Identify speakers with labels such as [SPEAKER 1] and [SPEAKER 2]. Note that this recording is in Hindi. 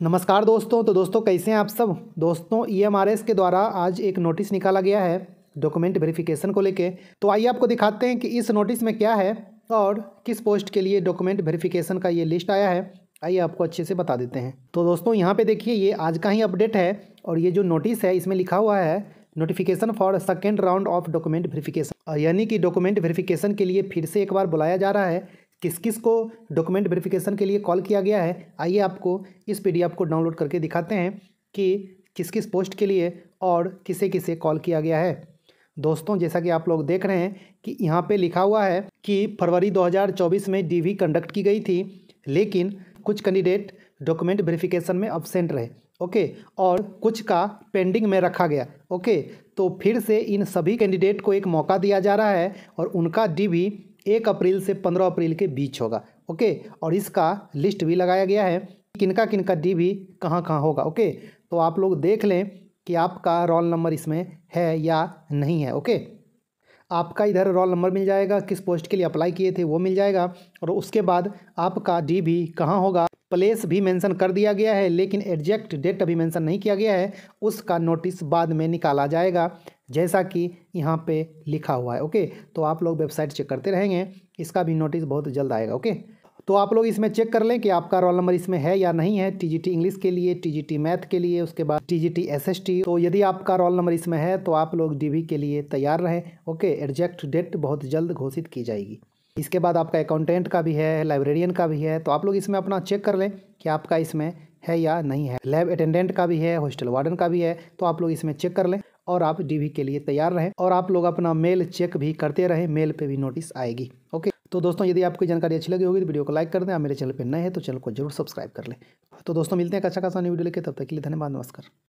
[SPEAKER 1] नमस्कार दोस्तों तो दोस्तों, कैसे हैं आप सब? दोस्तों ईएमआरएस के द्वारा आज एक नोटिस निकाला गया है, डॉक्यूमेंट वेरिफिकेशन को लेके। तो आइए आपको दिखाते हैं कि इस नोटिस में क्या है और किस पोस्ट के लिए डॉक्यूमेंट वेरिफिकेशन का ये लिस्ट आया है। आइए आपको अच्छे से बता देते हैं। तो दोस्तों, यहाँ पे देखिए, ये आज का ही अपडेट है और ये जो नोटिस है, इसमें लिखा हुआ है, notification for second round of document verification. यानी कि डॉक्यूमेंट वेरिफिकेशन के लिए फिर से एक बार बुलाया जा रहा है किस किस को डॉक्यूमेंट वेरिफिकेशन के लिए कॉल किया गया है? आइए आपको इस पीडीएफ को डाउनलोड करके दिखाते हैं कि किस किस पोस्ट के लिए और किसे किसे कॉल किया गया है। दोस्तों, जैसा कि आप लोग देख रहे हैं कि यहाँ पे लिखा हुआ है कि फरवरी 2024 में डीवी कंडक्ट की गई थी, लेकिन कुछ कैंडिडेट डॉक्यूमेंट वेरिफिकेशन में अब्सेंट रहे ओके और कुछ का पेंडिंग में रखा गया ओके तो फिर से इन सभी कैंडिडेट को एक मौका दिया जा रहा है और उनका डीवी एक अप्रैल से पंद्रह अप्रैल के बीच होगा, ओके? और इसका लिस्ट भी लगाया गया है किनका किनका डी भी कहाँ कहाँ होगा, ओके? तो आप लोग देख लें कि आपका रोल नंबर इसमें है या नहीं है, ओके? आपका इधर रोल नंबर मिल जाएगा, किस पोस्ट के लिए अप्लाई किए थे वो मिल जाएगा, और उसके बाद आपका डी भी कहाँ होगा? प्लेस भी मेंशन कर दिया गया है, लेकिन एग्जैक्ट डेट अभी मेंशन नहीं किया गया है, उसका नोटिस बाद में निकाला जाएगा, जैसा कि यहाँ पे लिखा हुआ है, ओके? तो आप लोग वेबसाइट चेक करते रहेंगे, इसका भी नोटिस बहुत जल्द आएगा, ओके? तो आप लोग इसमें चेक कर लें कि आपका रोल नंबर इसमें है या नहीं है टी टीजीटी इंग्लिश के लिए टी टीजीटी मैथ के लिए, उसके बाद टीजीटी एसएसटी। तो यदि आपका रोल नंबर इसमें है तो आप लोग डीवी के लिए तैयार रहें, ओके? एग्जैक्ट डेट बहुत जल्द घोषित की जाएगी। इसके बाद आपका अकाउंटेंट का भी है लाइब्रेरियन का भी है तो आप लोग इसमें अपना चेक कर लें कि आपका इसमें है या नहीं है। लैब अटेंडेंट का भी है हॉस्टल वार्डन का भी है तो आप लोग इसमें चेक कर लें और आप डीवी के लिए तैयार रहें और आप लोग अपना मेल चेक भी करते रहें मेल पे भी नोटिस आएगी ओके तो दोस्तों, यदि आपको जानकारी अच्छी लगी होगी तो वीडियो को लाइक कर दें, आप मेरे चैनल पर नए हैं तो चैनल को ज़रूर सब्सक्राइब कर लें। तो दोस्तों, मिलते हैं अच्छा खासा न्यू वीडियो लेके, तब तक के लिए धन्यवाद, नमस्कार।